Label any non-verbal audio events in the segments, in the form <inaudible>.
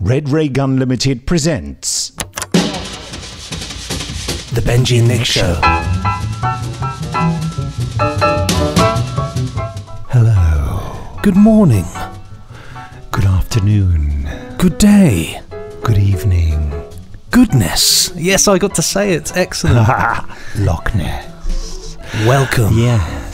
Red Ray Gun Limited presents. The Benji and Nick Show. Hello. Good morning. Good afternoon. Good day. Good evening. Goodness. Yes, I got to say it. Excellent. <laughs> Loch Ness. Welcome. Yes.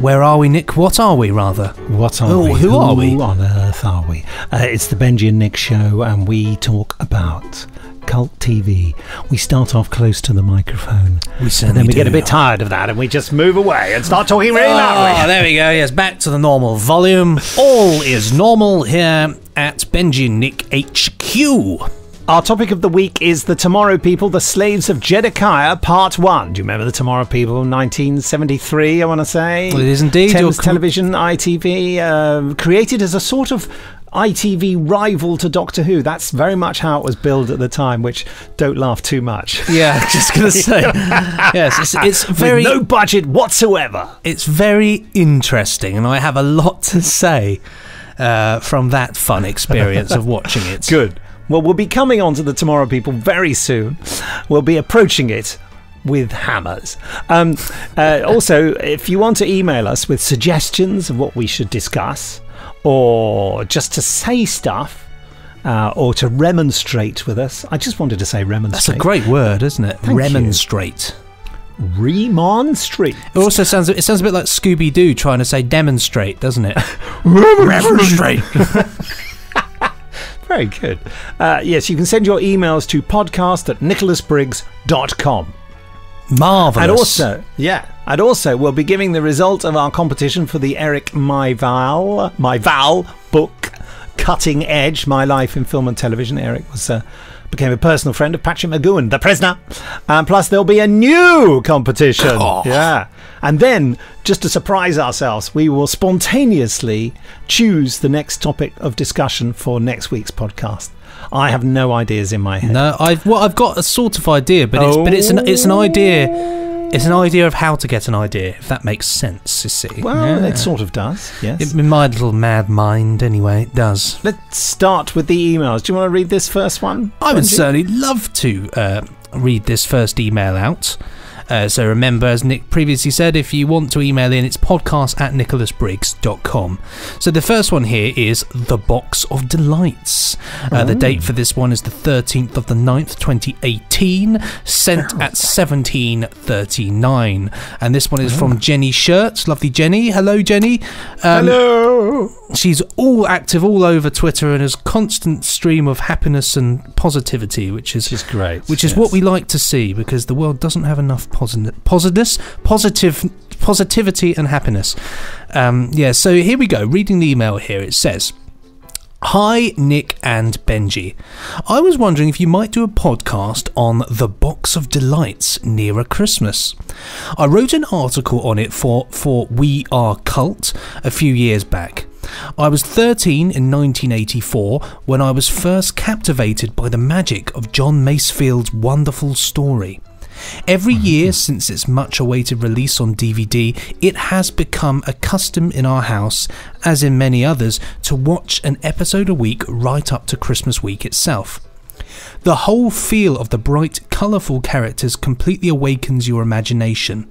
Where are we, Nick? What are we, rather? What are Oh, we? who are we? on earth are we? Uh, it's the Benji and Nick show, and we talk about cult TV. We start off close to the microphone. We And then we get a bit tired of that and we just move away and start talking really loudly. Oh, <laughs> there we go. Yes, back to the normal volume. All is normal here at Benji and Nick HQ. Our topic of the week is the Tomorrow People, the Slaves of Jedikiah, Part 1. Do you remember the Tomorrow People? 1973, I want to say. Well, it is indeed. Thames Television, ITV, uh, created as a sort of ITV rival to Doctor Who. That's very much how it was billed at the time, which don't laugh too much. Yeah, just gonna <laughs> say. yes, it's, it's very With no budget whatsoever. it's very interesting, and I have a lot to say uh, from that fun experience of watching it. <laughs> Good. Well, we'll be coming on to the Tomorrow People very soon. We'll be approaching it with hammers. Um, uh, also, if you want to email us with suggestions of what we should discuss, or just to say stuff, uh, or to remonstrate with us, I just wanted to say remonstrate. That's a great word, isn't it? Thank you. Remonstrate. remonstrate. It also sounds it sounds a bit like Scooby Doo trying to say demonstrate, doesn't it? <laughs> <laughs> Remonstrate. <laughs> Very good. Uh, yes, you can send your emails to podcast at nicholasbriggs.com. Marvelous. And also, yeah, and also we'll be giving the result of our competition for the Eric Mival, Mival book, Cutting Edge: My Life in Film and Television. Eric was uh, became a personal friend of Patrick McGoohan, the prisoner. And plus, there'll be a new competition. <laughs> Oh. Yeah, and then just to surprise ourselves, we will spontaneously choose the next topic of discussion for next week's podcast. I have no ideas in my head. no, I've well, I've got a sort of idea, but it's but it's an it's an idea. It's an idea of how to get an idea, if that makes sense. You see, Well, Yeah. it sort of does. Yes. in my little mad mind, anyway, it does. Let's start with the emails. Do you want to read this first one? I would certainly love to uh, read this first email out. Uh, so remember, as Nick previously said, if you want to email in, it's podcast at nicholasbriggs.com. So the first one here is The Box of Delights. Uh, the date for this one is the 13th of the 9th, 2018, sent at 1739. And this one is from Jenny Shirt. Lovely Jenny. Hello, Jenny. Um, Hello. she's all active all over Twitter and has constant stream of happiness and positivity, which is Which is great. which is yes. what we like to see because the world doesn't have enough posi- positiveness, positive positivity and happiness. Um, yeah, so here we go. Reading the email here, it says. Hi, Nick and Benji. I was wondering if you might do a podcast on the Box of Delights nearer Christmas. I wrote an article on it for, for We Are Cult a few years back. I was 13 in 1984 when I was first captivated by the magic of John Masefield's wonderful story. Every mm-hmm. year since its much awaited release on DVD, it has become a custom in our house, as in many others, to watch an episode a week right up to Christmas week itself. The whole feel of the bright, colourful characters completely awakens your imagination.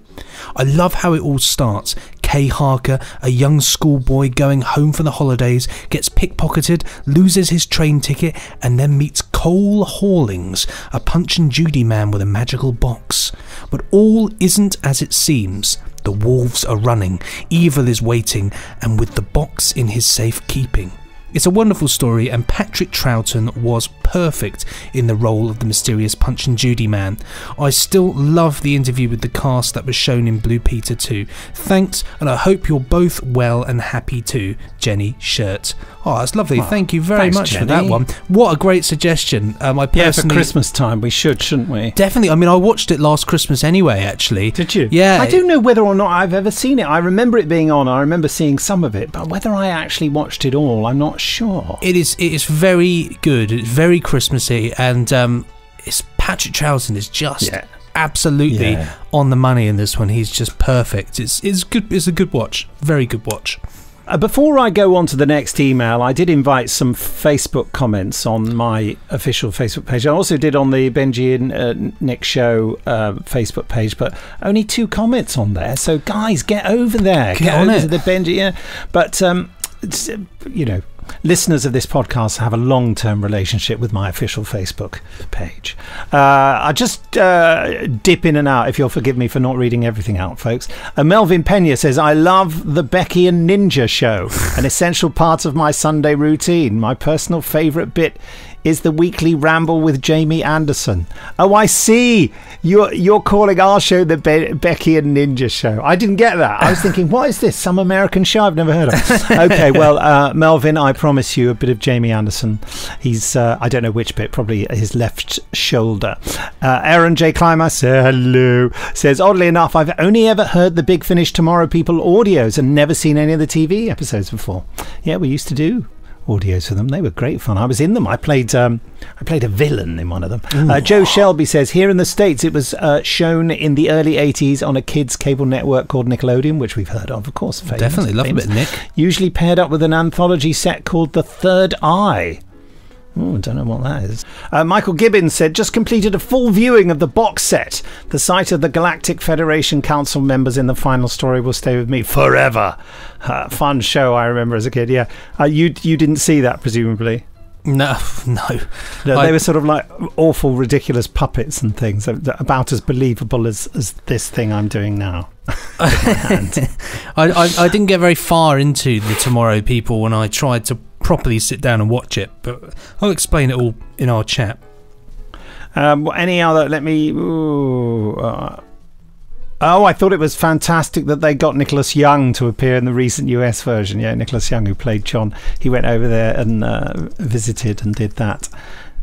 I love how it all starts. Kay Harker, a young schoolboy going home for the holidays, gets pickpocketed, loses his train ticket, and then meets Cole Hawlings, a Punch and Judy man with a magical box. But all isn't as it seems. The wolves are running, evil is waiting, and with the box in his safekeeping. It's a wonderful story, and Patrick Troughton was perfect in the role of the mysterious Punch and Judy man. I still love the interview with the cast that was shown in Blue Peter too. Thanks, and I hope you're both well and happy too, Jenny Shirt. Oh, that's lovely. Thank you very thanks, much for that one. What a great suggestion. Um, I Yeah, for Christmas time we should, shouldn't we? definitely. I mean, I watched it last Christmas anyway. Actually, Did you? Yeah. I don't know whether or not I've ever seen it. I remember it being on. I remember seeing some of it, but whether I actually watched it all, I'm not sure. It is. It is very good. It's very Christmassy, and um, it's Patrick Troughton is just Yeah. absolutely Yeah. on the money in this one. He's just perfect. It's it's good. It's a good watch. Very good watch. Uh, before I go on to the next email, I did invite some Facebook comments on my official Facebook page. I also did on the Benji and uh, Nick Show uh, Facebook page, but only two comments on there. So, guys, get over there. Get on over it. to the Benji. Yeah. But, um, you know, listeners of this podcast have a long term relationship with my official Facebook page. Uh, I just uh, dip in and out, if you'll forgive me for not reading everything out, folks. Uh, Melvin Pena says, I love the Becky and Ninja show, an essential part of my Sunday routine. My personal favourite bit is the weekly ramble with Jamie Anderson. Oh, I see. You're you're calling our show the Be- Becky and Ninja show. I didn't get that. I was thinking, what is this? Some American show I've never heard of. <laughs> okay, well, uh, Melvin, I promise you a bit of Jamie Anderson. He's uh, I don't know which bit, probably his left shoulder. Uh, Aaron J. Clymer says hello. Says oddly enough, I've only ever heard the Big Finish Tomorrow People audios and never seen any of the TV episodes before. Yeah, we used to do audios for them. They were great fun. I was in them. I played um, I played a villain in one of them. Uh, Joe Shelby says here in the states it was uh, shown in the early 80s on a kids cable network called Nickelodeon, which we've heard of, of course. Famous, Definitely love a famous. bit, Nick. Usually paired up with an anthology set called The Third Eye. Oh, I don't know what that is. Uh, Michael Gibbons said, just completed a full viewing of the box set. The sight of the Galactic Federation Council members in the final story will stay with me forever. Uh, <laughs> fun show, I remember as a kid. Yeah, uh, you you didn't see that presumably. <laughs> No, no. No, I- they were sort of like awful, ridiculous puppets and things, about as believable as, as this thing I'm doing now. <laughs> I, I, I didn't get very far into the Tomorrow People when I tried to properly sit down and watch it, but I'll explain it all in our chat. Um, any other? Let me. Ooh, uh, oh, I thought it was fantastic that they got Nicholas Young to appear in the recent US version. Yeah, Nicholas Young, who played John, he went over there and uh, visited and did that.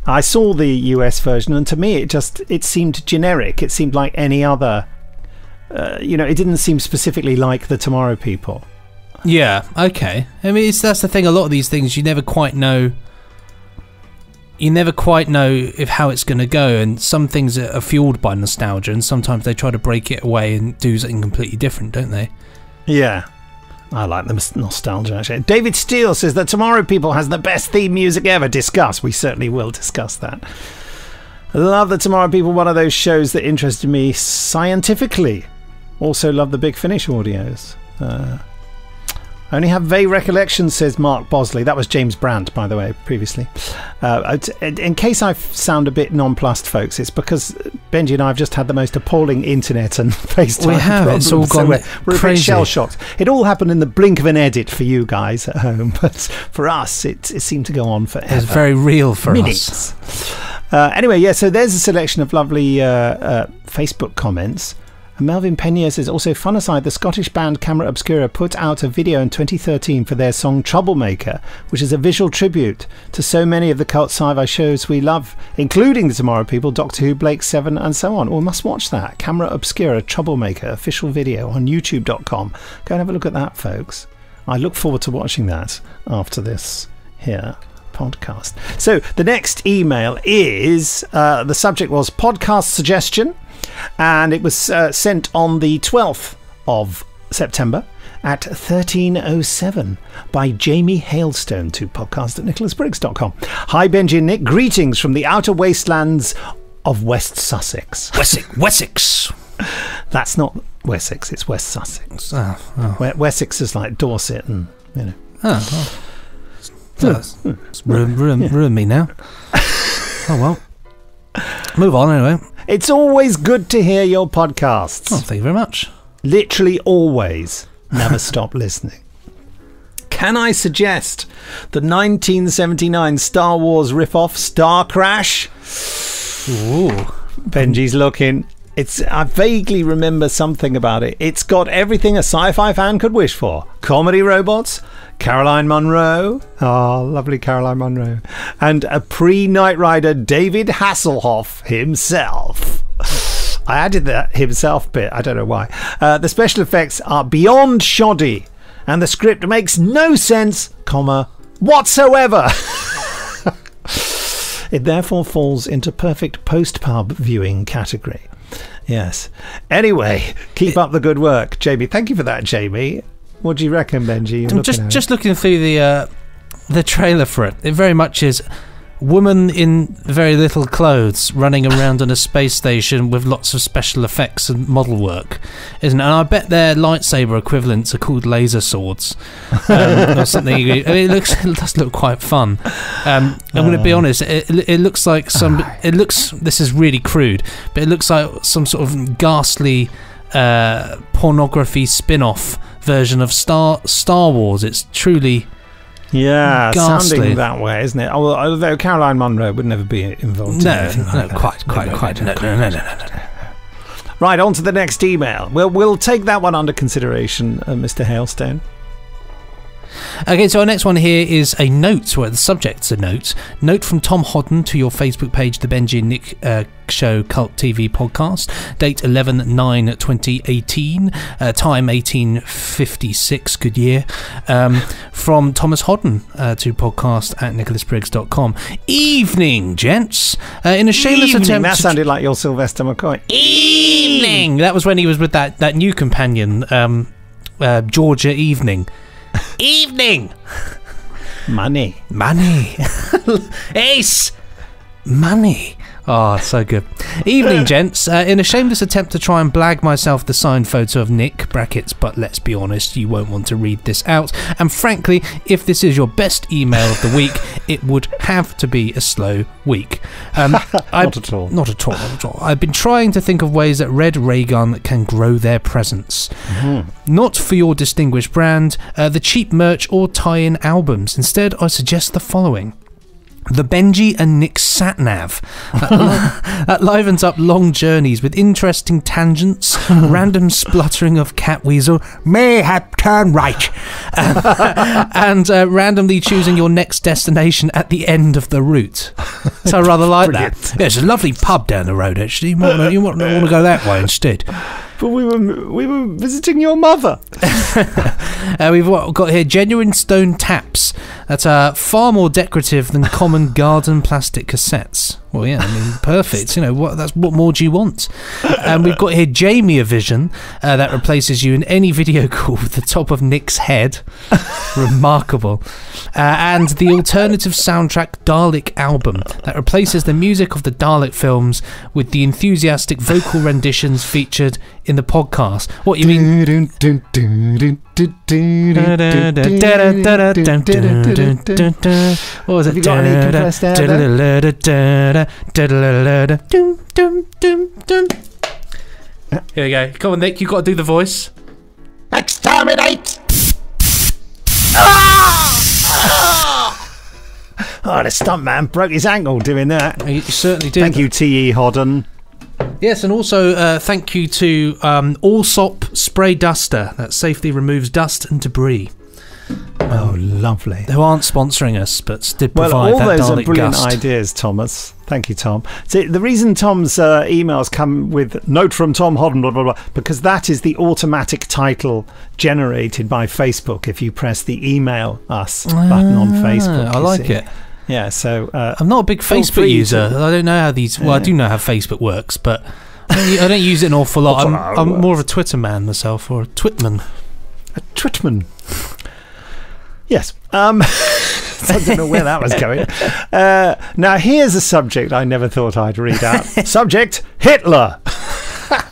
I saw the US version, and to me, it just it seemed generic. It seemed like any other. Uh, you know, it didn't seem specifically like the Tomorrow People. Yeah, okay. I mean, it's, that's the thing. A lot of these things, you never quite know. You never quite know if how it's going to go, and some things are fueled by nostalgia, and sometimes they try to break it away and do something completely different, don't they? Yeah. I like the nostalgia actually. David Steele says that Tomorrow People has the best theme music ever. Discuss. We certainly will discuss that. Love the Tomorrow People, one of those shows that interested me scientifically. Also love the Big Finish audios. Uh, I only have vague recollections, says Mark Bosley. That was James Brandt, by the way, previously. Uh, in case I sound a bit nonplussed, folks, it's because Benji and I have just had the most appalling internet and <laughs> FaceTime We have, it's all problems, so gone we're, we're crazy. shell shocked. It all happened in the blink of an edit for you guys at home, <laughs> but for us, it, it seemed to go on forever. It's very real for us. Minutes. Uh, anyway, yeah, so there's a selection of lovely uh, uh, Facebook comments. Melvin Pena says also, fun aside, the Scottish band Camera Obscura put out a video in 2013 for their song Troublemaker, which is a visual tribute to so many of the cult sci-fi shows we love, including The Tomorrow People, Doctor Who, Blake Seven, and so on. We must watch that. Camera Obscura Troublemaker official video on YouTube.com. Go and have a look at that, folks. I look forward to watching that after this here podcast. So the next email is uh, the subject was podcast suggestion, and it was uh, sent on the 12th of September at 1307 by Jamie Hailstone to podcast at nicholasbriggs.com. Hi, Benji and Nick. Greetings from the outer wastelands of West Sussex. Wessex. Wessex. That's not Wessex, it's West Sussex. Uh, oh, oh. Wessex is like Dorset and, you know. Oh, oh. Hmm. That's, it's uh, ruined, hmm. ruined, ruined me now. <laughs> Oh well. Move on anyway. It's always good to hear your podcasts. Oh, thank you very much. literally always never stop <laughs> listening. Can I suggest the 1979 Star Wars riff-off Star Crash? Ooh. Benji's looking. It's I vaguely remember something about it. It's got everything a sci-fi fan could wish for. Comedy robots, Caroline Munro, oh, lovely Caroline Munro, and a pre-Knight Rider David Hasselhoff himself. I added that himself bit. I don't know why. Uh, the special effects are beyond shoddy, and the script makes no sense, comma whatsoever. <laughs> It therefore falls into perfect post pub viewing category. Yes. Anyway, keep up the good work, Jamie. Thank you for that, Jamie. What do you reckon, Benji? You're I'm looking just at it. just looking through the uh, the trailer for it. It very much is woman in very little clothes running around on a space station with lots of special effects and model work, isn't it? And I bet their lightsaber equivalents are called laser swords um, or <laughs> something. I mean, it looks it does look quite fun. Um, I'm going to be Uh. honest. It, it looks like some. It looks. This is really crude, but it looks like some sort of ghastly uh, pornography spin-off version of Star Star Wars. It's truly yeah, ghastly. sounding that way, isn't it? Although although Caroline Munro would never be involved. in no, anything no, like quite, quite, No, quite. no, No, no, no, no, no, no. Right, on to the next email. We'll we'll take that one under consideration, uh, Mr. Hailstone. Okay, so our next one here is a note, where the subject's a note. Note from Tom Hodden to your Facebook page, the Benji and Nick uh, Show Cult TV podcast. Date 11 9 2018. Uh, time 1856. Good year. Um, from Thomas Hodden uh, to podcast at nicholasbriggs.com. Evening, gents. Uh, in a shameless Evening. attempt That to sounded like your Sylvester McCoy. Evening. That was when he was with that, that new companion, um, uh, Georgia Evening. Evening. Money. Money. <laughs> Ace. Money. Oh, so good. Evening, <laughs> gents. Uh, in a shameless attempt to try and blag myself the signed photo of Nick, brackets, but let's be honest, you won't want to read this out. And frankly, if this is your best email of the week, <laughs> it would have to be a slow week. Um, I, <laughs> Not at all. not at all, not at all. I've been trying to think of ways that Red Raygun can grow their presence. Mhm. Not for your distinguished brand, uh, the cheap merch or tie in albums. Instead, I suggest the following. The Benji and Nick Satnav. That, <laughs> that livens up long journeys with interesting tangents, <laughs> random spluttering of Catweazle, mayhap turn right, <laughs> and uh, randomly choosing your next destination at the end of the route. So I rather like that. Yeah, it's a lovely pub down the road, actually. You might, you might want to go that way instead. But we were we were visiting your mother. <laughs> Uh, we've got here genuine stone taps that are far more decorative than common garden plastic cassettes. Well, yeah, I mean, perfect. You know, what that's what more do you want? And we've got here Jamie a Vision uh, that replaces you in any video <laughs> call with the top of Nick's head. Remarkable. Uh, and the alternative soundtrack Dalek album that replaces the music of the Dalek films with the enthusiastic vocal renditions featured in the podcast. What you mean? What was it? Have you got any compressed air Here we go. Come on, Nick. You've got to do the voice. Exterminate! Oh, ah! ah! ah, the stuntman broke his ankle doing that. You certainly did. Thank you, T.E. Hodden. Yes, and also uh, thank you to um, Allsop Spray Duster that safely removes dust and debris. Oh, lovely. Who aren't sponsoring us, but did Well, provide all that those are brilliant gust. ideas, Thomas. Thank you, Tom. See, the reason Tom's uh, emails come with note from Tom Hodden, blah, blah, blah, because that is the automatic title generated by Facebook if you press the email us button on Ah, Facebook. I like see. it. Yeah, so uh, I'm not a big Facebook user. to- I don't know how these. Well, I do know how Facebook works, but I don't, I don't use it an awful lot. I'm, not how it I'm more of a Twitter man myself, or a Twitman. a Twitman. Yes. Um, <laughs> I don't know where that was going. <laughs> Uh, now, here's a subject I never thought I'd read out. <laughs> subject Hitler.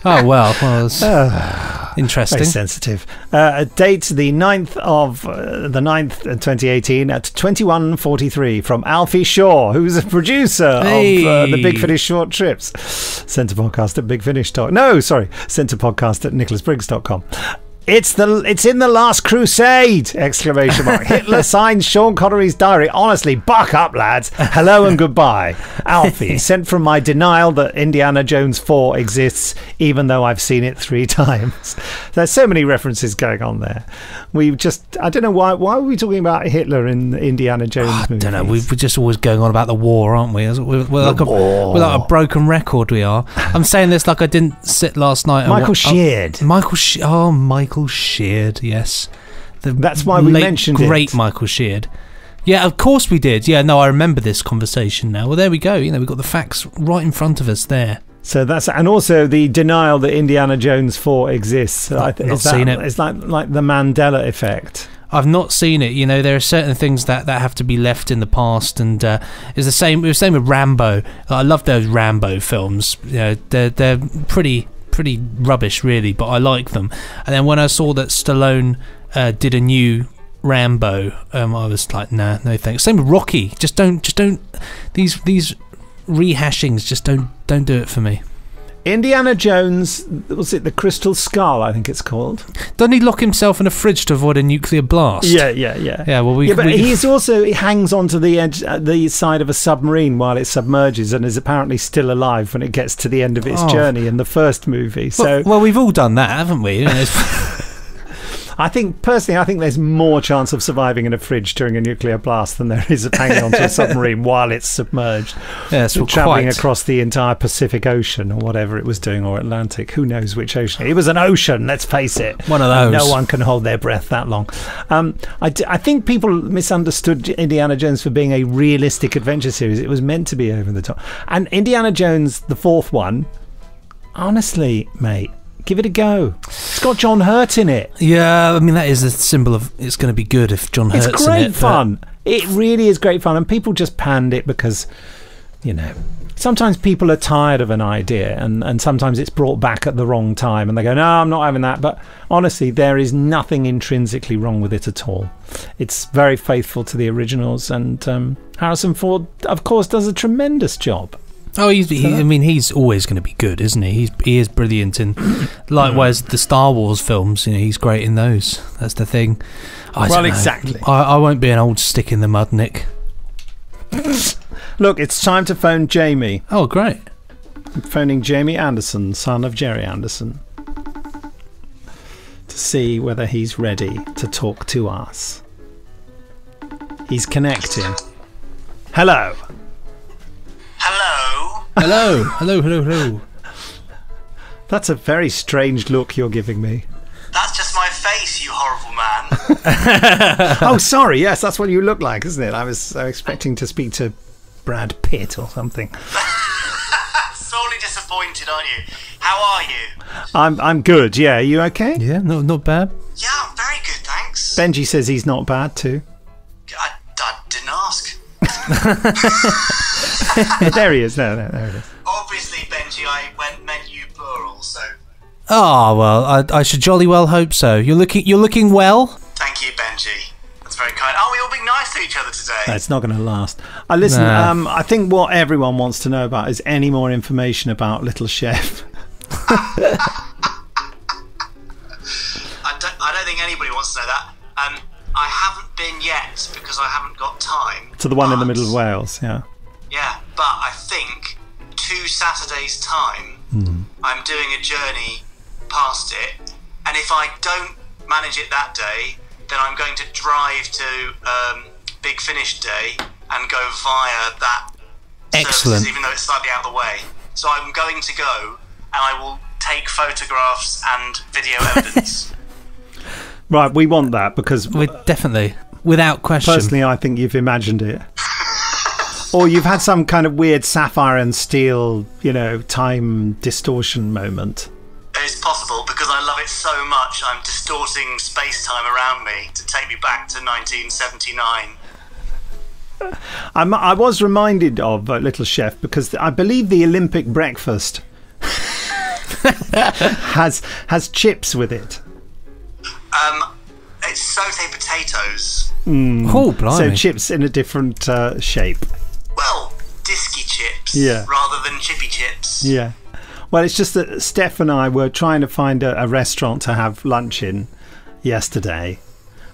Oh well, well, <sighs> it's Very interesting. sensitive. Uh, date the 9th of uh, the 9th, uh, 2018 at 21:43 from Alfie Shaw, who's a producer of uh, the Big Finish short trips. Sent to podcast at Big Finish talk. No, sorry, sent to podcast at nicholasbriggs.com. It's the it's in the last crusade! Exclamation mark. <laughs> Hitler signs Sean Connery's diary. Honestly, buck up, lads. Hello and goodbye. Alfie, <laughs> sent from my denial that Indiana Jones 4 exists, even though I've seen it three <laughs> times. There's so many references going on there. We just I don't know why why were we talking about Hitler in Indiana Jones I movies? don't know. we- We're just always going on about the war, aren't we? We're, we're like, a, war. we're like a broken record. We are. I'm saying this like I didn't sit last night. and Michael wa- oh, Sheard. Oh, Michael. She- oh, Michael Sheard. Yes. The That's why we late, mentioned great it. Michael Sheard. Yeah, of course we did. Yeah, no, I remember this conversation now. Well, there we go. You know, we've got the facts right in front of us there. So that's and also the denial that Indiana Jones Four exists. I th- not is that- seen it. It's like like the Mandela effect. I've not seen it. You know, there are certain things that, that have to be left in the past, and uh, it's the same. It was the same with Rambo. I love those Rambo films. You know, they're they're pretty pretty rubbish, really, but I like them. And then when I saw that Stallone uh, did a new Rambo, um, I was like, nah, no thanks. Same with Rocky. Just don't, just don't. These these rehashings just don't don't do it for me. Indiana Jones was it the Crystal Skull? I think it's called. Doesn't he lock himself in a fridge to avoid a nuclear blast? Yeah, yeah, yeah. Yeah, well, we, yeah, but we he's also he hangs onto the edge, uh, the side of a submarine while it submerges, and is apparently still alive when it gets to the end of its Oh. journey in the first movie. So well, well, we've all done that, haven't we? <laughs> You know, it's- I think personally, I think there's more chance of surviving in a fridge during a nuclear blast than there is of hanging onto a <laughs> submarine while it's submerged, yes, well, traveling quite. across the entire Pacific Ocean or whatever it was doing, or Atlantic. Who knows which ocean? It was an ocean. Let's face it. One of those. No one can hold their breath that long. Um, I, d- I think people misunderstood Indiana Jones for being a realistic adventure series. It was meant to be over the top. And Indiana Jones, the fourth one, honestly, mate, give it a go. It's got John Hurt in it. Yeah, I mean that is a symbol of it's going to be good if John Hurt's It's in great it, fun. It really is great fun. And people just panned it because, you know. Sometimes people are tired of an idea, and, and sometimes it's brought back at the wrong time, and they go, "No, I'm not having that." But honestly, there is nothing intrinsically wrong with it at all. It's very faithful to the originals, and um, Harrison Ford, of course, does a tremendous job. Oh, he's, he, I mean, he's always going to be good, isn't he? He's he is brilliant in. Likewise, the Star Wars films, you know, he's great in those. That's the thing. I Well, exactly. I, I won't be an old stick in the mud, Nick. Look, it's time to phone Jamie. Oh, great. I'm phoning Jamie Anderson, son of Gerry Anderson, to see whether he's ready to talk to us. He's connecting. Hello. Hello? Hello, hello, hello, hello. That's a very strange look you're giving me. That's just my face, you horrible man. <laughs> oh, sorry. Yes, that's what you look like, isn't it? I was uh, expecting to speak to Brad Pitt or something. <laughs> Sorely disappointed, aren't you? How are you? I'm I'm good. Yeah, are you okay? Yeah, no, not bad. Yeah, I'm very good, thanks. Benji says he's not bad too. I, I didn't ask. <laughs> <laughs> there he is. No, no, there it is. Obviously, Benji, I went meant you plural, so Oh well, I, I should jolly well hope so. You're looking you're looking well. thank you, Benji. That's very kind. Are we all being nice to each other today? No, it's not going to last. I listen. Nah. Um, I think what everyone wants to know about is any more information about Little Chef. <laughs> I don't, I don't think anybody wants to know that. Um, I haven't been yet because I haven't got time. To the one in the middle of Wales, yeah. Yeah, but I think two Saturdays' time, Hmm. I'm doing a journey past it, and if I don't manage it that day, then I'm going to drive to um, Big Finish Day and go via that. Excellent. services, even though it's slightly out of the way. So I'm going to go, and I will take photographs and video <laughs> evidence. Right, we want that because We definitely, without question. personally, I think you've imagined it. <laughs> or you've had some kind of weird sapphire and steel, you know, time distortion moment. It's possible because I love it so much. I'm distorting space time around me to take me back to 1979. I'm, I was reminded of uh, Little Chef because I believe the Olympic breakfast <laughs> has has chips with it. Um, it's saute potatoes. oh, blimey. So chips in a different uh, shape. Well, disky chips Yeah. rather than chippy chips. Yeah. Well, it's just that Steph and I were trying to find a, a restaurant to have lunch in yesterday,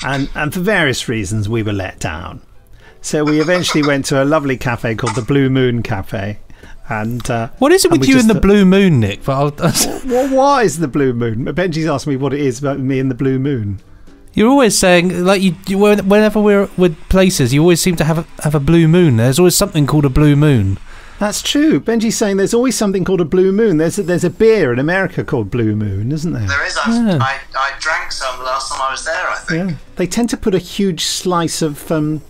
and and for various reasons we were let down. So we eventually went to a lovely cafe called the Blue Moon Cafe, and uh, what is it with we you and the thought- blue moon, Nick? But I'll, <laughs> Well, what is the Blue Moon? Benji's asked me what it is about me and the Blue Moon. You're always saying like you, you whenever we're with places, you always seem to have a, have a blue moon. There's always something called a blue moon. That's true. Benji's saying there's always something called a Blue Moon. There's a, there's a beer in America called Blue Moon, isn't there? There is. I, Yeah. I, I drank some last time I was there, I think. Yeah. They tend to put a huge slice of um,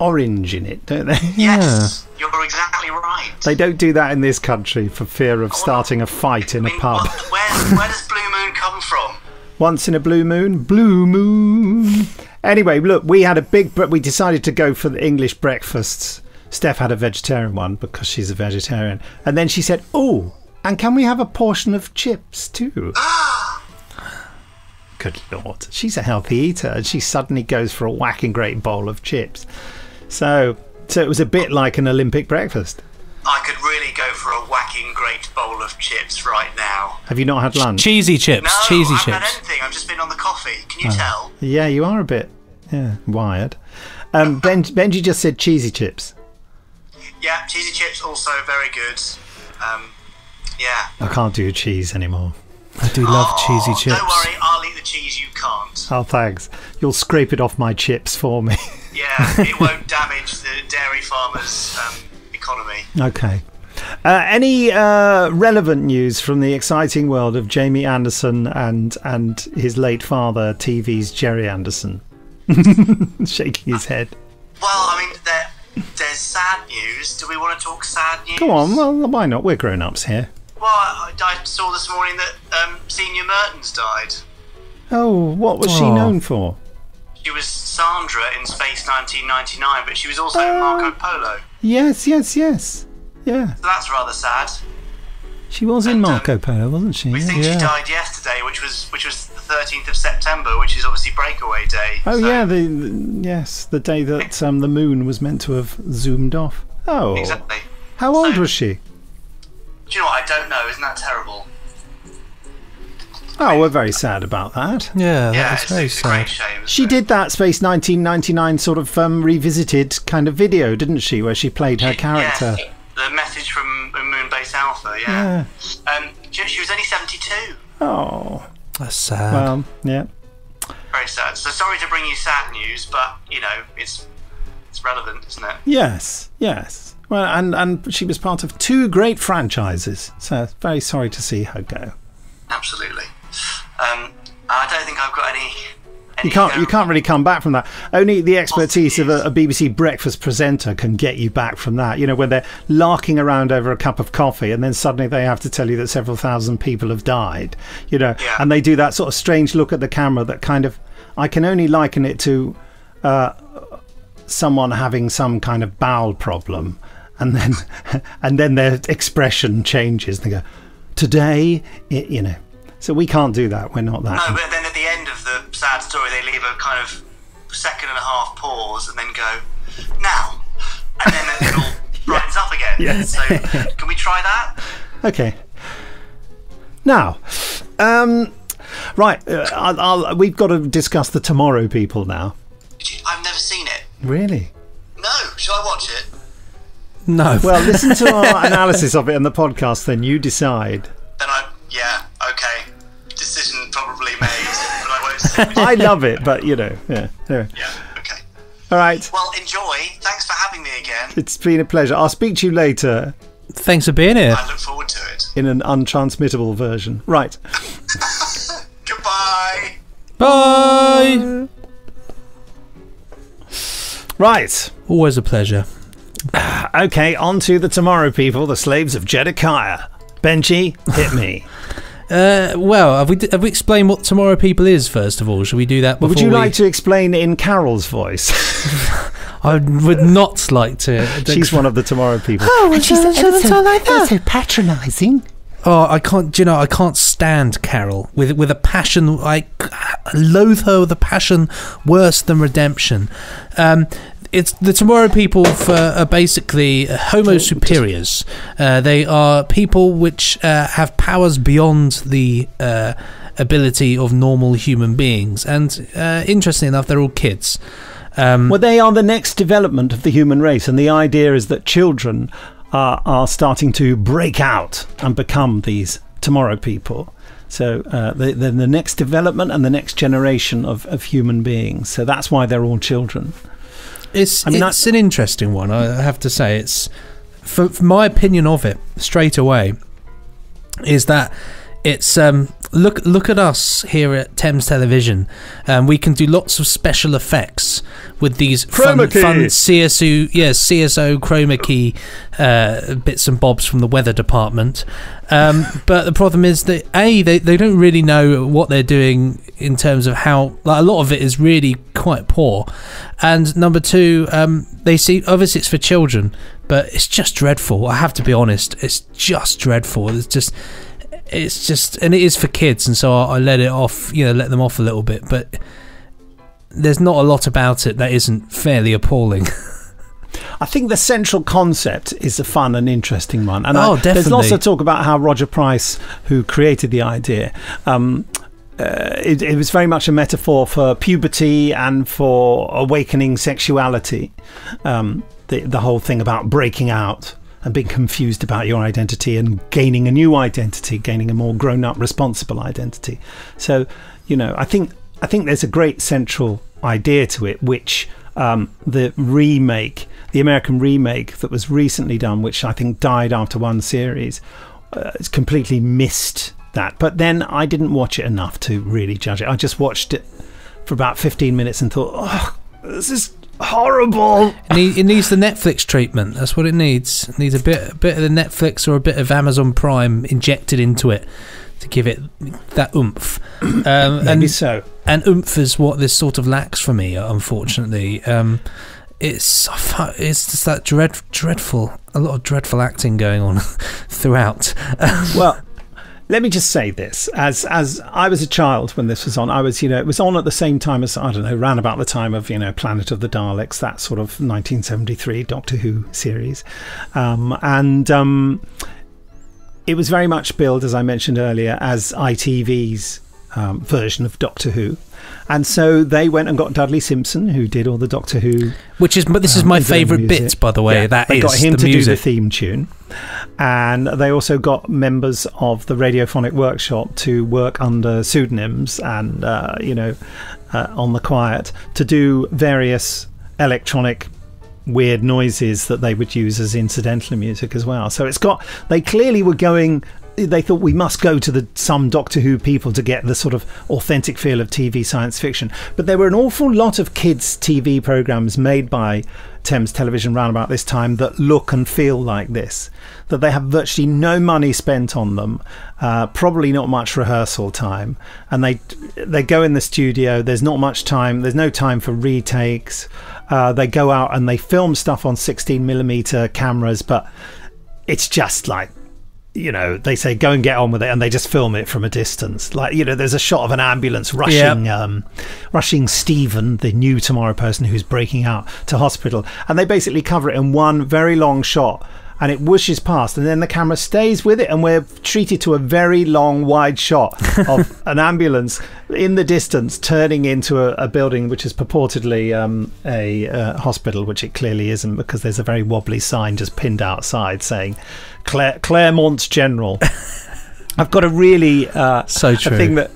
orange in it, don't they? Yes, you're exactly right. They don't do that in this country for fear of starting a fight in I a mean, pub. what- where, where does Blue Moon come from? Once in a blue moon, blue moon. Anyway, look, we had a big. bre- We decided to go for the English breakfasts. Steph had a vegetarian one because she's a vegetarian, and then she said, "Oh, and can we have a portion of chips too?" <gasps> Good lord, she's a healthy eater, and she suddenly goes for a whacking great bowl of chips. So, so it was a bit like an Olympic breakfast. I could really go for a whacking great bowl of chips right now. Have you not had lunch? Cheesy chips, No, cheesy I haven't chips. had anything. I've just been on the coffee. Can you tell? Yeah, you are a bit, yeah, wired. Um, <laughs> ben, Benji just said cheesy chips. Yeah, cheesy chips also very good. Um, yeah. I can't do cheese anymore. I do love cheesy Oh, chips. Don't worry, I'll eat the cheese. You can't. Oh, thanks. You'll scrape it off my chips for me. Yeah, it won't damage the dairy farmers' um, economy. okay. Uh, any uh, relevant news from the exciting world of Jamie Anderson and and his late father, TV's Gerry Anderson? <laughs> Shaking his head. Well, I mean, there, there's sad news. Do we want to talk sad news? Go on, well, why not? We're grown ups here. Well, I, I saw this morning that um, Zienia Merton died. Oh, what was she Oh. known for? She was Sandra in Space 1999, but she was also in Marco Polo. Yes, yes, yes. Yeah, So that's rather sad. she was in And, um, Marco Polo, wasn't she? We think yeah. she died yesterday, which was which was the 13th of September, which is obviously Breakaway Day. Oh So- yeah, the, the yes, the day that um, the moon was meant to have zoomed off. Oh, exactly. how old So- was she? Do you know what? I don't know. Isn't that terrible? Oh, we're very sad about that. Yeah, yeah, that's it's, very it's great sad. shame. She it? did that Space 1999 sort of um, revisited kind of video, didn't she, where she played her character? Yeah, the message from Moonbase Alpha. Yeah. Yeah. Um, she, she was only 72. Oh, That's sad. well, yeah. Very sad. So sorry to bring you sad news, but you know it's it's relevant, isn't it? Yes, yes. Well, and and she was part of two great franchises, so very sorry to see her go. Absolutely. Um, I don't think I've got any. any You can't you can't really come back from that. Only the expertise of a, a BBC breakfast presenter can get you back from that. You know, when they're larking around over a cup of coffee and then suddenly they have to tell you that several thousand people have died. You know, Yeah. and they do that sort of strange look at the camera that kind of I can only liken it to uh, someone having some kind of bowel problem and then <laughs> and then their expression changes. They go, "Today, it, you know." So we can't do that. We're not that. No, but then at the end of the sad story, they leave a kind of second and a half pause and then go, now. And then it all <laughs> brightens up again. Yes. So, can we try that? Okay. Now, um, right, uh, I'll, I'll, we've got to discuss the Tomorrow People now. I've never seen it. Really? No, shall I watch it? no. Well, listen to our <laughs> analysis of it in the podcast, then you decide. Then I, yeah, okay. Decision probably made, but I won't say. <laughs> I love it, but you know, yeah. Anyway. Yeah, okay. All right, Well, enjoy. Thanks for having me again. it's been a pleasure. I'll speak to you later Thanks for being here. I look forward to it. in an untransmittable version. Right. <laughs> Goodbye. Bye. Right. Always a pleasure. Okay, on to the Tomorrow People, the slaves of Jedikiah. Benji, hit me. Uh, well, have we have we explained what Tomorrow People is first of all? Should we do that before Would you we... like to explain in Carol's voice? <laughs> I would not like to. She's one of the Tomorrow People. Oh, and she's ever so, ever so patronising. Oh, I can't. Do you know? I can't stand Carol with with a passion. I loathe her with a passion worse than redemption. Um, it's the Tomorrow People for, are basically Homo superiors. Uh, they are people which uh, have powers beyond the uh, ability of normal human beings. And uh, interestingly enough, they're all kids. Um, Well, they are the next development of the human race, and the idea is that children are, are starting to break out and become these tomorrow people. So uh, they, they're the next development and the next generation of, of human beings. So that's why they're all children. It's I mean, it's an interesting one. I have to say, it's for, for my opinion of it straight away is that It's um, look look at us here at Thames Television. Um, we can do lots of special effects with these fun, key. fun CSO, yeah, CSO chroma key uh, bits and bobs from the weather department. Um, <laughs> but the problem is that a they, they don't really know what they're doing in terms of how like a lot of it is really quite poor, and number two, um, they see obviously it's for children, but it's just dreadful. I have to be honest, it's just dreadful. It's just it's just and it is for kids and so I, I let it off you know let them off a little bit but there's not a lot about it that isn't fairly appalling <laughs> I think the central concept is a fun and interesting one. And Oh, I, there's lots of talk about how Roger Price, who created the idea, um, uh, it, it was very much a metaphor for puberty and for awakening sexuality. Um, the, the whole thing about breaking out and being confused about your identity and gaining a new identity, gaining a more grown up, responsible identity. So, you know, I think I think there's a great central idea to it, which um, the remake, the American remake that was recently done, which I think died after one series, uh, it's completely missed that. But then I didn't watch it enough to really judge it. I just watched it for about 15 minutes and thought, oh, this is horrible. it, need, it needs the Netflix treatment. That's what it needs. It needs a bit a bit of the Netflix or a bit of Amazon Prime injected into it to give it that oomph. <clears throat> Um, Maybe and so. and oomph is what this sort of lacks for me unfortunately. Um, it's it's just that dread dreadful a lot of dreadful acting going on <laughs> throughout. Well, let me just say this: as as I was a child when this was on, I was you know it was on at the same time as I don't know, ran about the time of you know Planet of the Daleks, that sort of 1973 Doctor Who series, um, and um, it was very much billed, as I mentioned earlier, as ITV's um, version of Doctor Who. And so they went and got Dudley Simpson, who did all the Doctor Who which is but this is um, my favourite music. bit by the way Yeah, that they is got him the to music do the theme tune, and they also got members of the Radiophonic Workshop to work under pseudonyms and uh, you know uh, on the quiet to do various electronic weird noises that they would use as incidental music as well. So it's got they clearly were going. They thought we must go to the some Doctor Who people to get the sort of authentic feel of TV science fiction. But there were an awful lot of kids' TV programs made by Thames Television round about this time that look and feel like this. That they have virtually no money spent on them, uh, probably not much rehearsal time, and they they go in the studio. There's not much time. There's no time for retakes. Uh, they go out and they film stuff on 16 millimeter cameras, but it's just like you know they say go and get on with it and they just film it from a distance. Like you know there's a shot of an ambulance rushing um rushing Stephen the new tomorrow person who's breaking out to hospital. And they basically cover it in one very long shot and it whooshes past and then the camera stays with it and we're treated to a very long wide shot <laughs> of an ambulance in the distance turning into a, a building which is purportedly um, a uh, hospital which it clearly isn't because there's a very wobbly sign just pinned outside saying Clare- Claremont General <laughs> I've got a really uh, So a true. thing that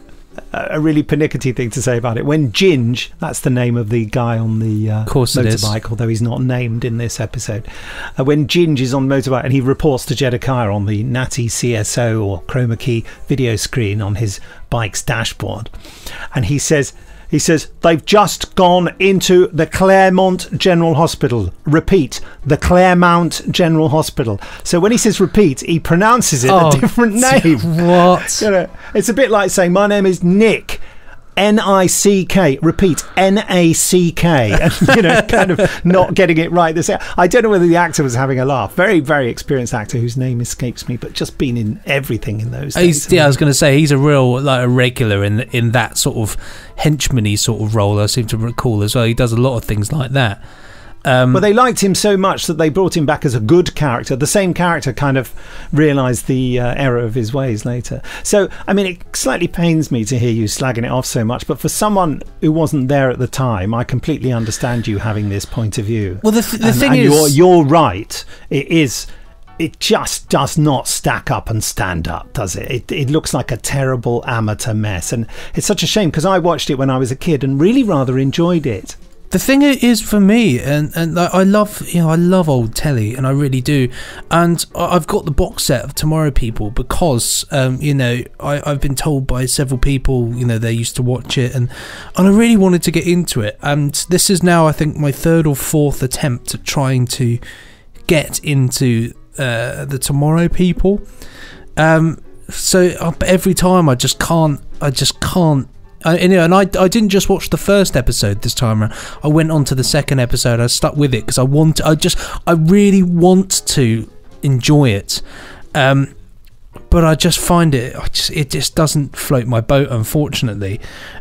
a really pernickety thing to say about it. When Ginge, that's the name of the guy on the uh, motorbike, although he's not named in this episode. Uh, when Ginge is on motorbike and he reports to Jedikiah on the Natty CSO or chroma key video screen on his bike's dashboard, and he says. He says they've just gone into the Claremont General Hospital. Repeat, the Claremont General Hospital. So when he says repeat, he pronounces it Oh, a different <laughs> name. what <laughs> You know, it's a bit like saying, My name is Nick. N I C K. Repeat, N A C K. <laughs> You know, kind of not getting it right. This, I don't know whether the actor was having a laugh. Very, very experienced actor whose name escapes me, but just been in everything in those days. Yeah, I was going to say he's a real like a regular in in that sort of henchman-y sort of role. I seem to recall as well. He does a lot of things like that. Um, But they liked him so much that they brought him back as a good character. The same character kind of realised the uh, error of his ways later. So, I mean, it slightly pains me to hear you slagging it off so much, but for someone who wasn't there at the time, I completely understand you having this point of view. well, the, th- the and, thing and is, you're, you're right. It is. It just does not stack up and stand up, does it? It, it looks like a terrible amateur mess, and it's such a shame because I watched it when I was a kid and really rather enjoyed it. The thing is for me, and and I love you know I love old telly, and I really do, and I've got the box set of Tomorrow People because um, you know I I've been told by several people you know they used to watch it, and and I really wanted to get into it, and this is now I think my third or fourth attempt at trying to get into uh, the Tomorrow People. Um, so uh, every time I just can't, I just can't. I, and, you know, and I, I didn't just watch the first episode this time around. I went on to the second episode. I stuck with it because I want. I just, I really want to enjoy it. Um, but I just find it, I just, it just doesn't float my boat, unfortunately.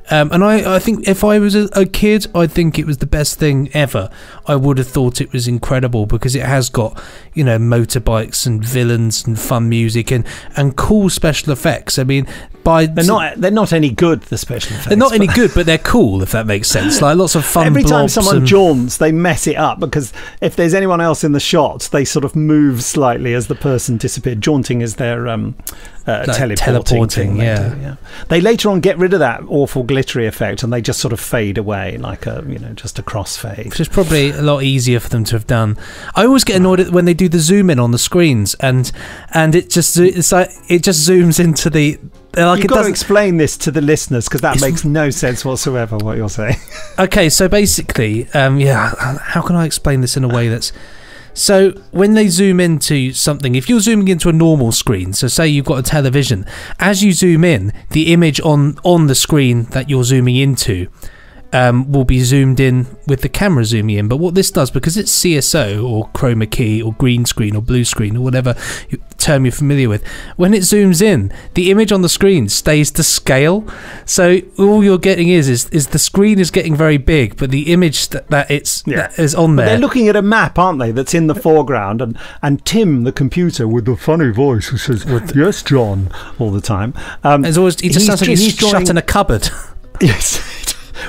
Um, and I, I think if I was a, a kid, I'd think it was the best thing ever. I would have thought it was incredible because it has got, you know, motorbikes and villains and fun music and, and cool special effects. I mean, by They're not. They're not any good. The special effects. they're not any good, but they're cool if that makes sense. Like lots of fun. Every time someone and- jaunts, they mess it up because if there's anyone else in the shot, they sort of move slightly as the person disappeared. Jaunting is their um, uh, Like teleporting. teleporting, thing they yeah. They later on get rid of that awful glittery effect and they just sort of fade away like a you know just a crossfade. which is probably a lot easier for them to have done. I always get annoyed at when they do the zoom in on the screens, and and it just it's like it just zooms into the like You've it got to explain this to the listeners because that makes no sense whatsoever. What you're saying. <laughs> Okay, so basically, um, yeah, how can I explain this in a way that's so when they zoom into something, if you're zooming into a normal screen, so say you've got a television, as you zoom in, the image on on the screen that you're zooming into um, will be zoomed in with the camera zooming in. But what this does, because it's CSO or chroma key or green screen or blue screen or whatever you- term you're familiar with, when it zooms in, the image on the screen stays to scale. So all you're getting is is, is the screen is getting very big, but the image that, that it's Yeah. that is on But there. they're looking at a map, aren't they? That's in the foreground, and and Tim, the computer, with the funny voice, who says "Yes, John" all the time. Um, always, he just sounds like he's, he's shut in a cupboard. <laughs> Yes,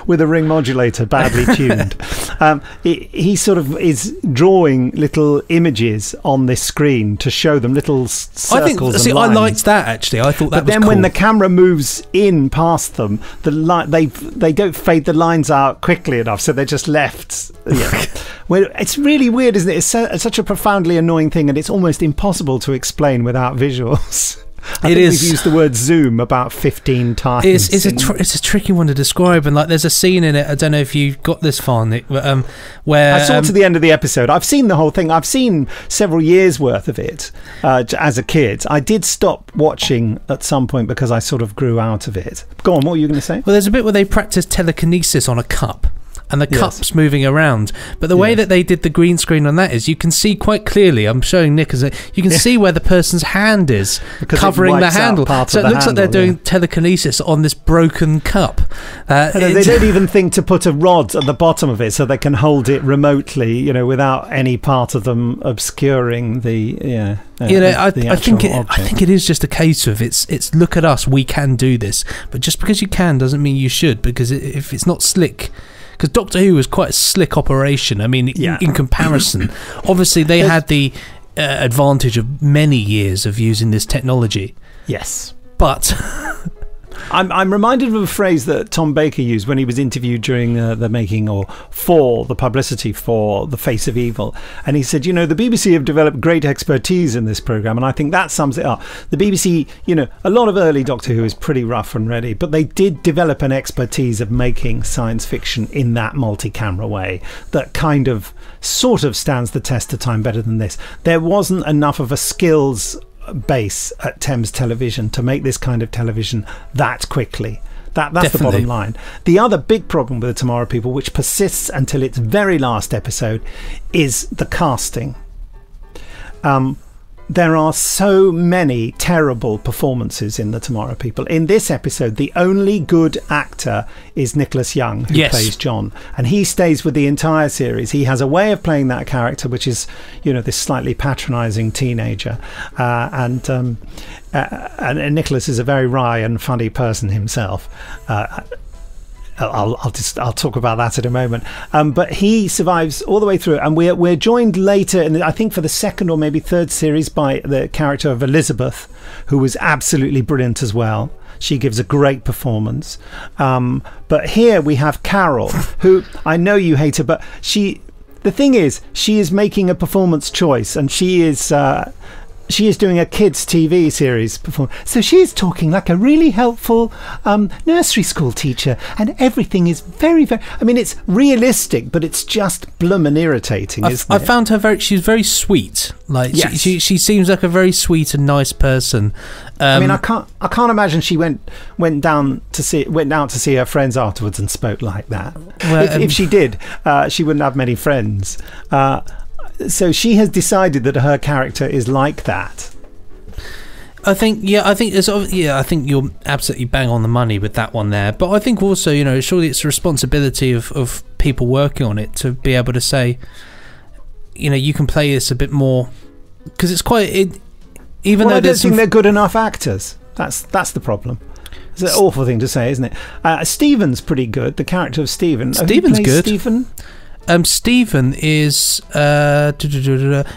with a ring modulator, badly <laughs> tuned. um, he, he sort of is drawing little images on this screen to show them little circles. I think. See, and I liked that actually. I thought that But then cool. when the camera moves in past them, the li- they they don't fade the lines out quickly enough, so they're just left. Yeah. <laughs> well, it's really weird, isn't it? It's, so, it's such a profoundly annoying thing, and it's almost impossible to explain without visuals. <laughs> I It think is. We've used the word zoom about fifteen times. it's, it's a it's a tricky one to describe, and like there's a scene in it. I don't know if you got this far, Nick, but um, where I saw um, to the end of the episode. I've seen the whole thing. I've seen several years worth of it uh, as a kid. I did stop watching at some point because I sort of grew out of it. Go on. What were you going to say? Well, there's a bit where they practice telekinesis on a cup. And the Yes. cup's moving around, but the way Yes. that they did the green screen on that is you can see quite clearly. I'm showing Nick as a, you can Yeah. see where the person's hand is <laughs> Because covering the handle. So it looks like they're handle, doing telekinesis on this broken cup. Uh, they don't <laughs> even think to put a rod at the bottom of it so they can hold it remotely, you know, without any part of them obscuring the yeah. uh, you know, I, I think it, I think it is just a case of it's it's look at us, we can do this, but just because you can doesn't mean you should. Because if it's not slick, because Doctor Who was quite a slick operation. I mean, in- Yeah. in, comparison, obviously they had the uh, advantage of many years of using this technology, yes. but <laughs> I'm, I'm reminded of a phrase that Tom Baker used when he was interviewed during uh, the making or for the publicity for The Face of Evil. And he said, You know, the BBC have developed great expertise in this programme. And I think that sums it up. The BBC, you know, a lot of early Doctor Who is pretty rough and ready, but they did develop an expertise of making science fiction in that multi camera way that kind of sort of stands the test of time better than this. There wasn't enough of a skills base at Thames Television to make this kind of television that quickly. That, that's the bottom line. The other big problem with the Tomorrow People, which persists until its very last episode, is the casting. Um, there are so many terrible performances in the Tomorrow People. In this episode, the only good actor is Nicholas Young, who Yes. plays John, and he stays with the entire series. He has a way of playing that character, which is, you know, this slightly patronising teenager, uh, and, um, uh, and and Nicholas is a very wry and funny person himself. Uh, I'll, I'll just I'll talk about that in a moment. Um, but he survives all the way through, and we're we're joined later, in the, I think for the second or maybe third series, by the character of Elizabeth, who was absolutely brilliant as well. She gives a great performance. Um, but here we have Carol, <laughs> who I know you hate her, but she. The thing is, she is making a performance choice, and she is. Uh, she is doing a kids' TV series perform. So she is talking like a really helpful um, nursery school teacher, and everything is very, very. I mean, it's realistic, but it's just bloomin' irritating, I, I found her very. She's very sweet. Like she, she, she seems like a very sweet and nice person. Um, I mean, I can't. I can't imagine she went went down to see went out to see her friends afterwards and spoke like that. Well, if, um, if she did, uh, she wouldn't have many friends. Uh, so she has decided that her character is like that. I think yeah, I think it's yeah, I think you're absolutely bang on the money with that one there. But I think also you know surely it's a responsibility of of people working on it to be able to say, you know, you can play this a bit more because it's quite it. Even well, though I don't think they're good enough actors. That's that's the problem. It's an awful thing to say, isn't it? Uh, Stephen's pretty good. The character of Stephen. Uh, who Stephen's good. Stephen. Um, Stephen is uh,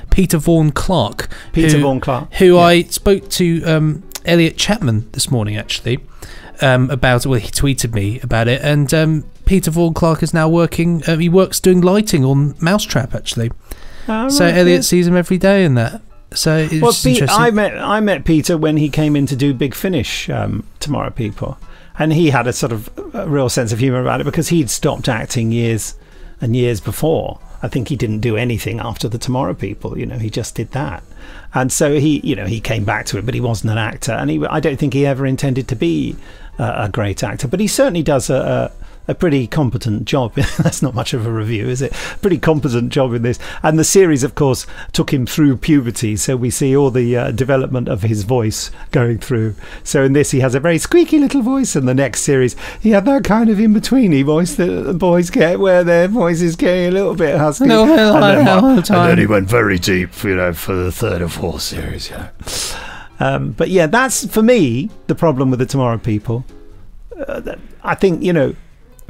Peter Vaughan-Clarke. Peter who, Vaughan-Clarke. Who Yeah. I spoke to um, Elliot Chapman this morning actually um, about. Well, he tweeted me about it, and um, Peter Vaughan-Clarke is now working. Uh, he works doing lighting on Mousetrap actually. Oh, so right, Elliot yeah. sees him every day in that. So it's Well, just Pete. I met I met Peter when he came in to do Big Finish um, Tomorrow People, and he had a sort of a real sense of humour about it because he'd stopped acting years and years before. I think he didn't do anything after the Tomorrow People. You know, he just did that, and so he, you know, he came back to it, but he wasn't an actor, and he, I don't think he ever intended to be a, a great actor, but he certainly does a. a a pretty competent job. <laughs> That's not much of a review, is it? Pretty competent job in this. And the series, of course, took him through puberty, so we see all the uh, development of his voice going through. So in this, he has a very squeaky little voice, and the next series, he had that kind of in betweeny voice that boys get, where their voice is getting a little bit husky. A little bit And like then that one- all time. And then he went very deep, you know, for the third or fourth series. You know. Um, but yeah, that's for me the problem with the Tomorrow People. Uh, I think you know,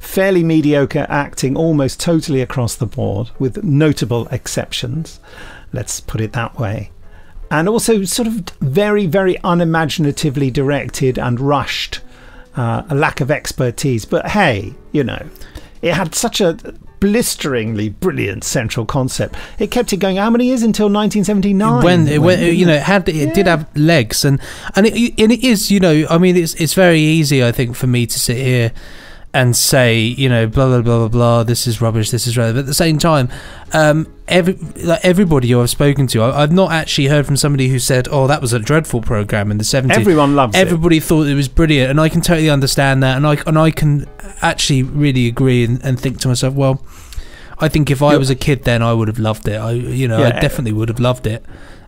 fairly mediocre acting almost totally across the board, with notable exceptions. Let's put it that way. And also, sort of very, very unimaginatively directed and rushed. Uh, a lack of expertise. But hey, you know, it had such a blisteringly brilliant central concept. It kept it going. How many years until 1979? when it, when, When- you know it had it did have legs and and it, and it is you know I mean it's it's very easy I think for me to sit here and say you know blah blah blah blah blah this is rubbish this is rubbish. But at the same time um every like everybody who I've spoken to I, I've not actually heard from somebody who said oh that was a dreadful program in the 70s Everyone loves it. everybody thought it was brilliant and I can totally understand that and I and I can actually really agree and, and think to myself well I think if I was a kid then I would have loved it. I you know I definitely would have loved it.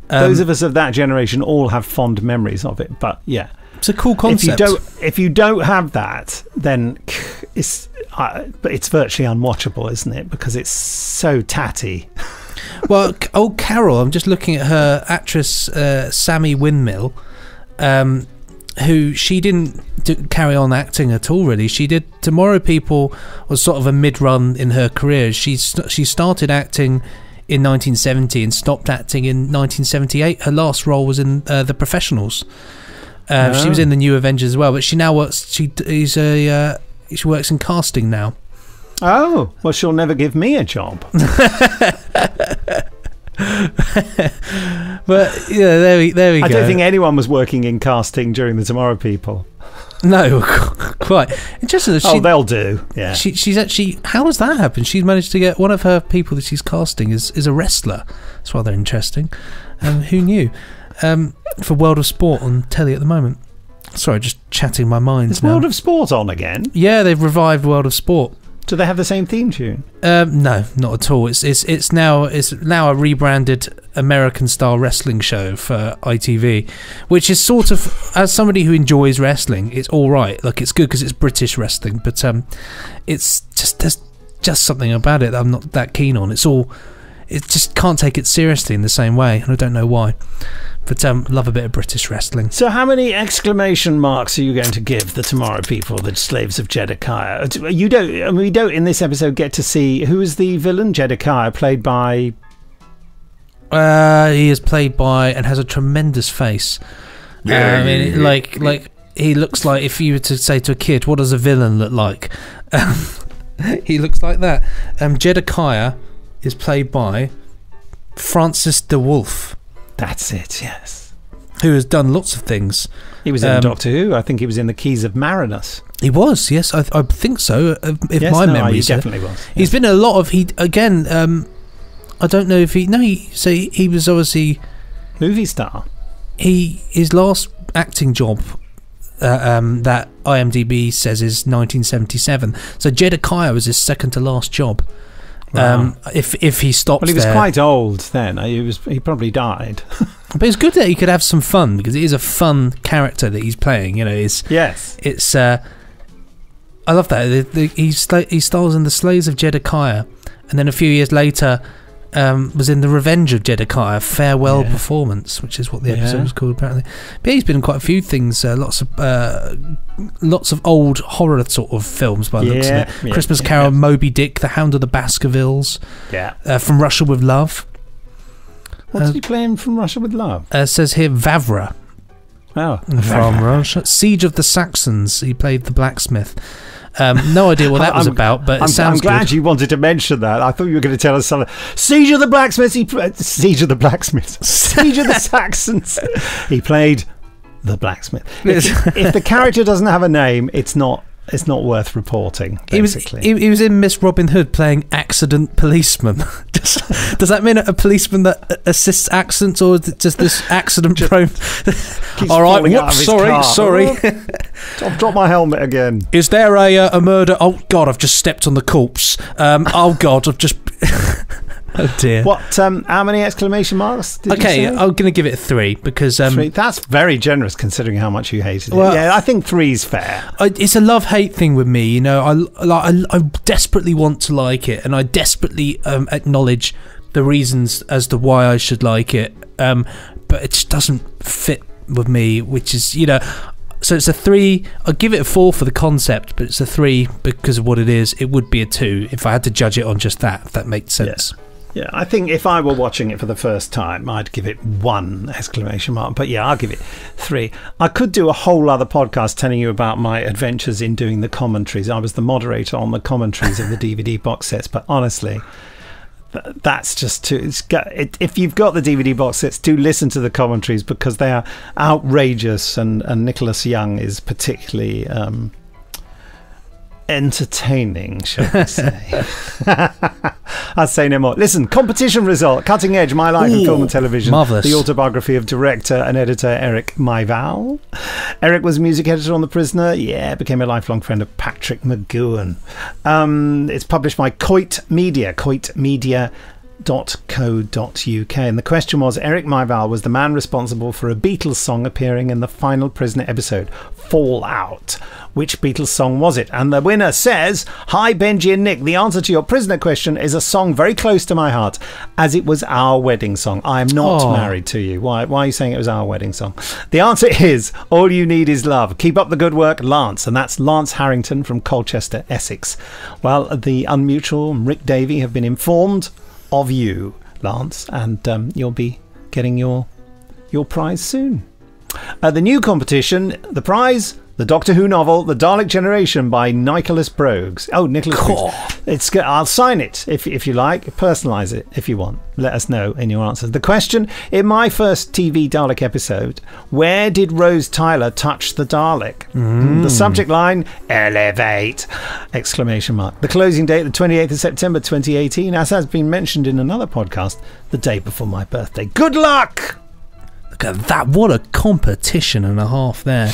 Those Um, of us of that generation all have fond memories of it. But yeah, It's a cool concept. if you don't, if you don't have that, then <laughs> it's, uh, but it's virtually unwatchable, isn't it? Because it's so tatty. <laughs> well, old Carol, I'm just looking at her actress uh, Sammie Winmill, um, who she didn't carry on acting at all. Really, she did. Tomorrow People was sort of a mid-run in her career. She st- she started acting in 1970 and stopped acting in 1978. Her last role was in uh, The Professionals. Uh, She was Oh. in the New Avengers as well, but she now works. She d- is a uh, she works in casting now. Oh, well, she'll never give me a job. <laughs> But yeah, there we there we I go. don't think anyone was working in casting during the Tomorrow People. No, <laughs> quite. Interesting. that oh, they'll do. Yeah. she, she's actually. How has that happened? She's managed to get one of her people that she's casting is, is a wrestler. It's rather interesting. Um, who knew? Um, for World of Sport on telly at the moment. Sorry, just chatting my mind. Is now. World of Sport on again? yeah, they've revived World of Sport. Do they have the same theme tune? Um, no, not at all. It's it's it's now it's now a rebranded American style wrestling show for ITV, which is sort of as somebody who enjoys wrestling, it's all right. Like it's good because it's British wrestling, but um, it's just there's just something about it that I'm not that keen on. It's all it just can't take it seriously in the same way, and I don't know why. But um, love a bit of British wrestling. So, how many exclamation marks are you going to give the Tomorrow People, the slaves of Jedikiah? You don't. I mean, we don't in this episode get to see who is the villain. Jedikiah, played by. Uh, he is played by and has a tremendous face. Yeah, Uh, I mean, yeah, yeah. like like he looks like if you were to say to a kid, "What does a villain look like?" Um, <laughs> he looks like that. Um, Jedikiah is played by Francis de Wolff, That's it. Yes, who has done lots of things. he was in Um, Doctor Who. I think he was in the Keys of Marinus. He was, yes, I, I think so. uh, If yes, my no, memory he is definitely was. He's been in a lot of he again. Um, I don't know if he no. He so he was obviously movie star. he his last acting job uh, um, that IMDb says is 1977. So Jedikiah was his second to last job. Um, if if he stops Well, he was there, quite old then. He was. He probably died. <laughs> but it's good that he could have some fun because it is a fun character that he's playing. You know, it's yes. it's. Uh, I love that the, the, he he stars in the Slaves of Jedikiah, and then a few years later. Um, was in the Revenge of Jedikiah farewell Yeah. performance, which is what the episode Yeah. was called apparently. But he's been in quite a few things, uh, lots of uh, lots of old horror sort of films by the looks of it. yeah, Christmas yeah, Carol, yeah. Moby Dick, The Hound of the Baskervilles, Yeah. uh, From Russia with Love. What Uh, did he play in From Russia with Love? Uh, says here Vavra Oh, from Russia. Siege of the Saxons. He played the blacksmith. Um, no idea what <laughs> that was about, but it I'm, sounds I'm glad good. you wanted to mention that. I thought you were going to tell us something. Siege of the Blacksmiths. He pl- Siege of the Blacksmiths. <laughs> Siege of the Saxons. He played the blacksmith. If, <laughs> if the character doesn't have a name, it's not. It's not worth reporting. He was he, he was in Miss Robin Hood playing accident policeman. <laughs> does, does that mean a policeman that assists accidents, or just this <laughs> accident prone? <laughs> Keeps All right, whoops, sorry, car. sorry. I've dropped my helmet again. Is there a uh, a murder? Oh God, I've just stepped on the corpse. Um, oh God, I've just. Oh dear. What? Um, how many exclamation marks? Did Okay, you say? I'm going to give it a three because um, Three. That's very generous considering how much you hated Well- it. Yeah, I think three's fair. I, it's a love hate thing with me. You know, I, I I desperately want to like it, and I desperately um, acknowledge the reasons as to why I should like it. Um, but it just doesn't fit with me, which is you know. So it's a three. I'll give it a four for the concept, but it's a three because of what it is. It would be a two if I had to judge it on just that. If that makes sense. Yeah, I think if I were watching it for the first time, I'd give it one exclamation mark. But yeah, I'll give it three. I could do a whole other podcast telling you about my adventures in doing the commentaries. I was the moderator on the commentaries of the DVD box sets, but honestly, that's just too. It's got, if you've got the DVD box sets, do listen to the commentaries because they are outrageous, and, and Nicholas Young is particularly. Um, entertaining, shall we say. <laughs> I'll say no more. Listen, competition result, cutting edge, my life in film and television. marvellous. The autobiography of director and editor Eric Mival. Eric was music editor on The Prisoner. Yeah, became a lifelong friend of Patrick McGoohan. Um, it's published by Quoit Media. Quoit Media www.co.uk. And the question was Eric Mival was the man responsible for a Beatles song appearing in the final Prisoner episode, Fallout. Which Beatles song was it? And the winner says, Hi Benji and Nick. The answer to your prisoner question is a song very close to my heart, as it was our wedding song. I am not married to you. Why, why are you saying it was our wedding song? The answer is All You Need Is Love. Keep up the good work, Lance. And that's Lance Harrington from Colchester, Essex. Well, the Unmutual and Rick Davy have been informed of you, Lance, and um, you'll be getting your your prize soon. Uh, the new competition, the prize, the Doctor Who novel, The Dalek Generation by Nicholas Brogues. Oh, Nicholas Brogues. It's I'll sign it if, if you like. Personalise it if you want. Let us know in your answers. The question in my first TV Dalek episode, where did Rose Tyler touch the Dalek? Mm. The subject line, elevate! Exclamation mark. The closing date, the 28th of September 2018, as has been mentioned in another podcast, the day before my birthday. Good luck! Look at that. What a competition and a half there.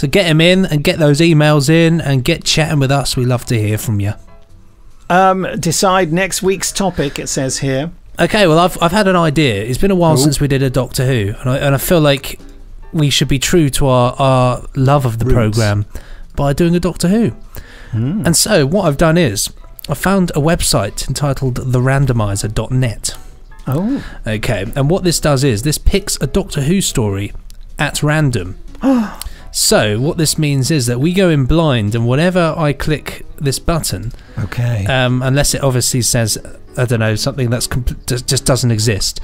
So get him in and get those emails in and get chatting with us. We love to hear from you. Um, decide next week's topic, it says here. Okay, well, I've, I've had an idea. It's been a while Ooh. since we did a Doctor Who, and I, and I feel like we should be true to our, our love of the Roots. programme by doing a Doctor Who. Hmm. And so, what I've done is, I found a website entitled therandomizer.net. Oh. Okay, and what this does is this picks a Doctor Who story at random. <gasps> <gasps> so what this means is that we go in blind, and whenever I click this button, Okay. um, unless it obviously says I don't know something that's compl- just doesn't exist.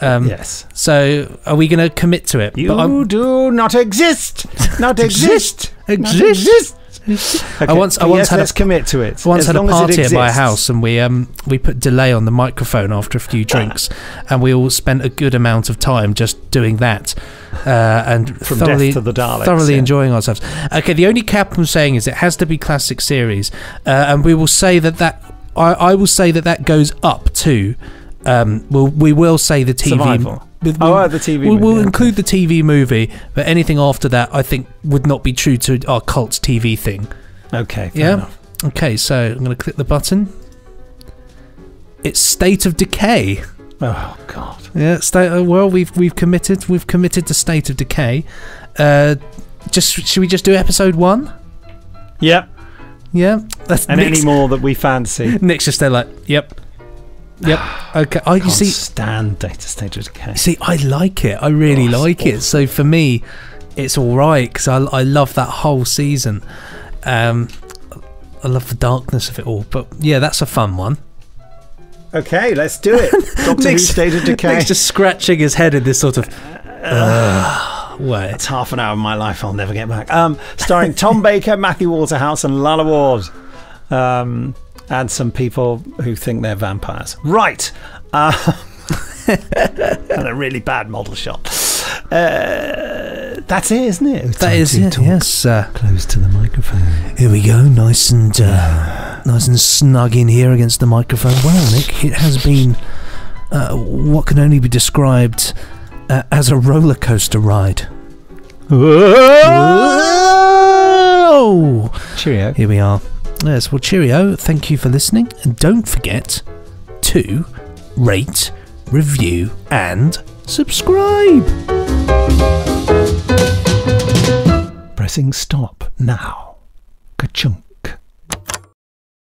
Um, yes. So are we going to commit to it? You do not exist. Not <laughs> exist. Not Exist. Exist. I once- I once yes, had a- let's commit to it. I once as had a party at my house, and we um we put delay on the microphone after a few <laughs> drinks, and we all spent a good amount of time just doing that, uh, and <laughs> From thoroughly death to the Daleks. thoroughly yeah. enjoying ourselves. Okay, the only cap I'm saying is it has to be classic series, uh, and we will say that that I, I will say that that goes up to. Um, we'll, we will say the TV. Survival. With- Oh, uh, the TV. We'll, we'll okay. include the TV movie, but anything after that, I think, would not be true to our cult TV thing. Okay. fair Yeah. enough. Okay, so I'm going to click the button. It's State of Decay. Oh God. Yeah, state. Uh, well, we've we've committed. We've committed to State of Decay. Uh, just should we just do episode one? Yep. Yeah. That's And Nick's, any more that we fancy. <laughs> Nick's just there like, yep, yep. <sighs> Okay. I you Can't see, stand data stage of decay. see, I like it. I really Oh, it's like it. So for me, it's all right because I I love that whole season. Um, I love the darkness of it all. But yeah, that's a fun one. Okay, let's do it. <laughs> Doctor Who State of <laughs> Decay. Nick's just scratching his head in this sort of uh, way. It's half an hour of my life I'll never get back. Um, starring Tom Baker, Matthew Waterhouse, and Lalla Ward. Um, and some people who think they're vampires. Right. Uh, <laughs> and a really bad model shot. Uh, that's it, isn't it? That is it. Yes. Uh, Close to the microphone. Here we go, nice and uh, nice and snug in here against the microphone. Well, Nick, it has been uh, what can only be described uh, as a roller coaster ride. Oh, Cheerio. here we are. Yes, well, cheerio. Thank you for listening, and don't forget to rate, review, and subscribe. Pressing stop now. Ka-chunk.